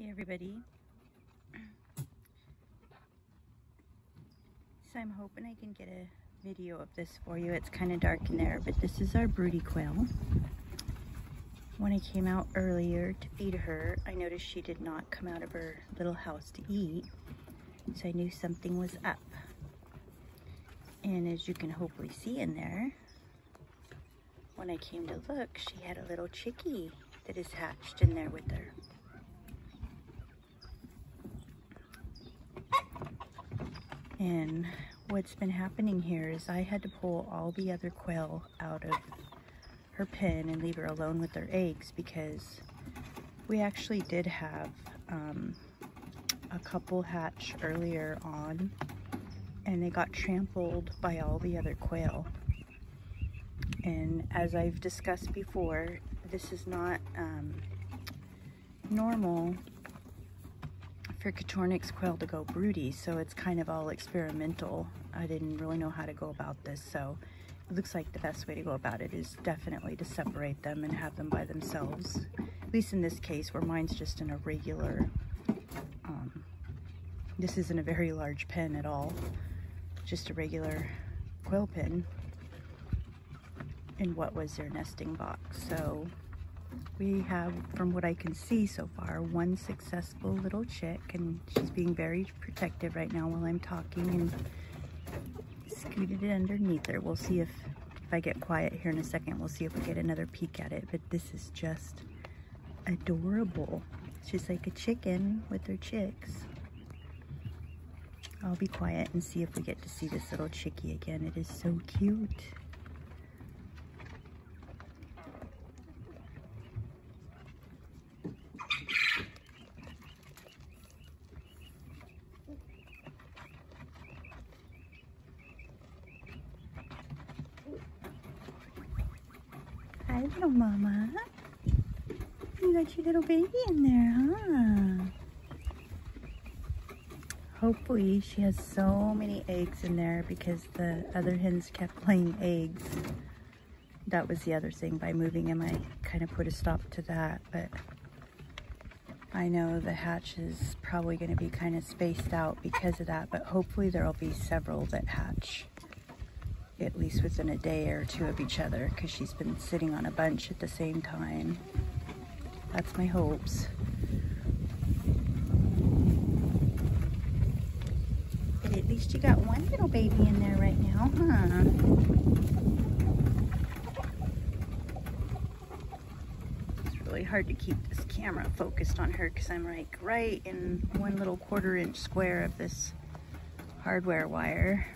Hey everybody. So I'm hoping I can get a video of this for you. It's kind of dark in there, but this is our broody quail. When I came out earlier to feed her, I noticed she did not come out of her little house to eat. So I knew something was up. And as you can hopefully see in there, when I came to look, she had a little chickie that is hatched in there with her. And what's been happening here is I had to pull all the other quail out of her pen and leave her alone with their eggs because we actually did have um, a couple hatch earlier on and they got trampled by all the other quail. And as I've discussed before, this is not um, normal for Coturnix quail to go broody, so it's kind of all experimental. I didn't really know how to go about this, so it looks like the best way to go about it is definitely to separate them and have them by themselves. At least in this case, where mine's just in a regular, um, this isn't a very large pen at all, just a regular quail pen in what was their nesting box. So we have, from what I can see so far, one successful little chick, and she's being very protective right now while I'm talking and scooted it underneath her. We'll see if, if I get quiet here in a second, we'll see if we get another peek at it, but this is just adorable. Just like a chicken with her chicks. I'll be quiet and see if we get to see this little chickie again. It is so cute. Hi, little mama. You got your little baby in there, huh? Hopefully she has so many eggs in there because the other hens kept laying eggs. That was the other thing. By moving them, I kind of put a stop to that. But I know the hatch is probably going to be kind of spaced out because of that. But hopefully there will be several that hatch at least within a day or two of each other because she's been sitting on a bunch at the same time. That's my hopes. But at least you got one little baby in there right now, huh? It's really hard to keep this camera focused on her because I'm like right in one little quarter inch square of this hardware wire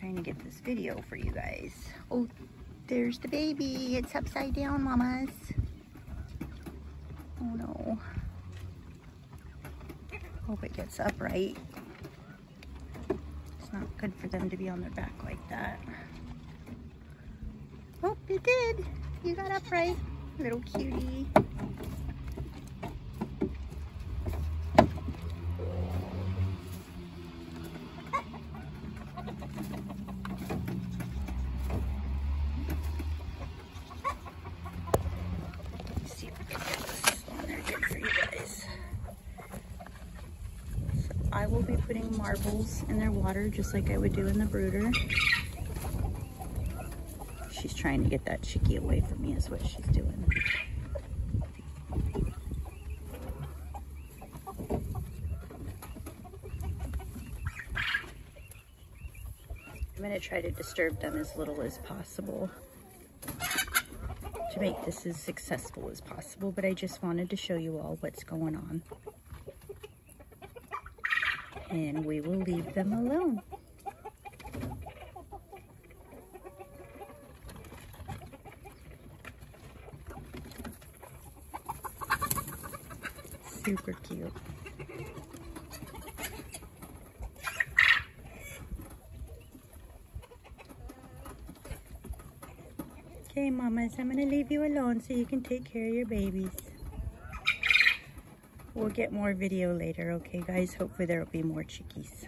trying to get this video for you guys. Oh, there's the baby. It's upside down, mamas. Oh no. Hope it gets upright. It's not good for them to be on their back like that. Oh, it did. You got upright, little cutie. Will be putting marbles in their water just like I would do in the brooder. She's trying to get that chickie away from me is what she's doing. I'm going to try to disturb them as little as possible to make this as successful as possible, but I just wanted to show you all what's going on and we will leave them alone. Super cute. Okay, mamas, I'm going to leave you alone so you can take care of your babies. We'll get more video later, okay guys? Hopefully there will be more chickies.